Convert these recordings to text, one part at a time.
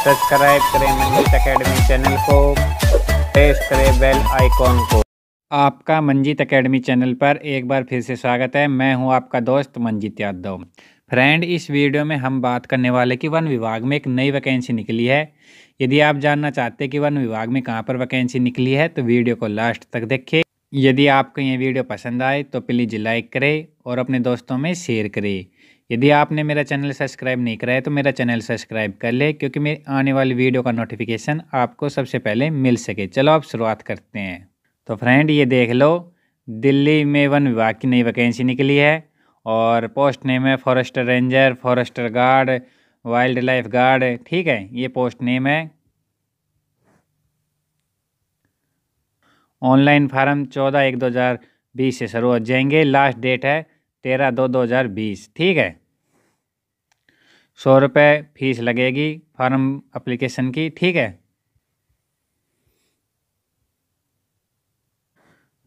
Subscribe करें Manjeet academy channel को। Press करें बेल आइकॉन को। आपका मंजीत अकेडमी चैनल पर एक बार फिर से स्वागत है। मैं हूँ आपका दोस्त मंजीत यादव। फ्रेंड इस वीडियो में हम बात करने वाले कि वन विभाग में एक नई वैकेंसी निकली है। यदि आप जानना चाहते हैं कि वन विभाग में कहाँ पर वैकेंसी निकली है तो वीडियो को लास्ट तक देखें यदि आपको ये वीडियो पसंद आए तो प्लीज़ लाइक करें और अपने दोस्तों में शेयर करें। यदि आपने मेरा चैनल सब्सक्राइब नहीं कराया तो मेरा चैनल सब्सक्राइब कर ले, क्योंकि मेरी आने वाली वीडियो का नोटिफिकेशन आपको सबसे पहले मिल सके। चलो आप शुरुआत करते हैं। तो फ्रेंड ये देख लो, दिल्ली में वन विभाग की नई वैकेंसी निकली है, और पोस्ट नेम है forester ranger forester guard wildlife guard ठीक है, ये पोस्ट नेम है। ऑनलाइन फार्म चौदह एक दो हज़ार बीस से शुरू हो जाएँगे। लास्ट डेट है तेरह दो दो हज़ार बीस, ठीक है? सौ रुपये फ़ीस लगेगी फार्म अप्लीकेशन की, ठीक है?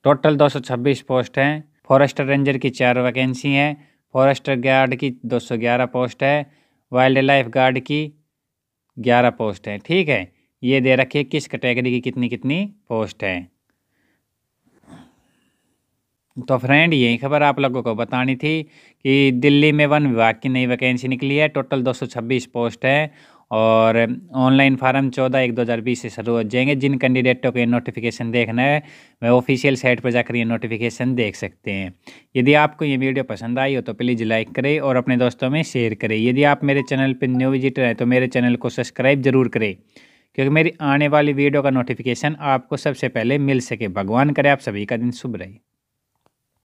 टोटल दो सौ छब्बीस पोस्ट हैं। फॉरेस्टर रेंजर की चार वैकेंसी हैं। फॉरेस्टर गार्ड की दो सौ ग्यारह पोस्ट है। वाइल्ड लाइफ गार्ड की ग्यारह पोस्ट है, ठीक है? ये दे रखिए किस कैटेगरी की कितनी कितनी पोस्ट है? तो फ्रेंड, यही खबर आप लोगों को बतानी थी कि दिल्ली में वन विभाग की नई वैकेंसी निकली है। टोटल 226 पोस्ट है और ऑनलाइन फार्म चौदह एक दो हज़ार बीस से शुरू हो जाएँगे। जिन कैंडिडेटों को ये नोटिफिकेशन देखना है वह ऑफिशियल साइट पर जाकर ये नोटिफिकेशन देख सकते हैं। यदि आपको ये वीडियो पसंद आई हो तो प्लीज़ लाइक करें और अपने दोस्तों में शेयर करें। यदि आप मेरे चैनल पर न्यू विजिटर हैं तो मेरे चैनल को सब्सक्राइब ज़रूर करें, क्योंकि मेरी आने वाली वीडियो का नोटिफिकेशन आपको सबसे पहले मिल सके। भगवान करे आप सभी का दिन शुभ रहे।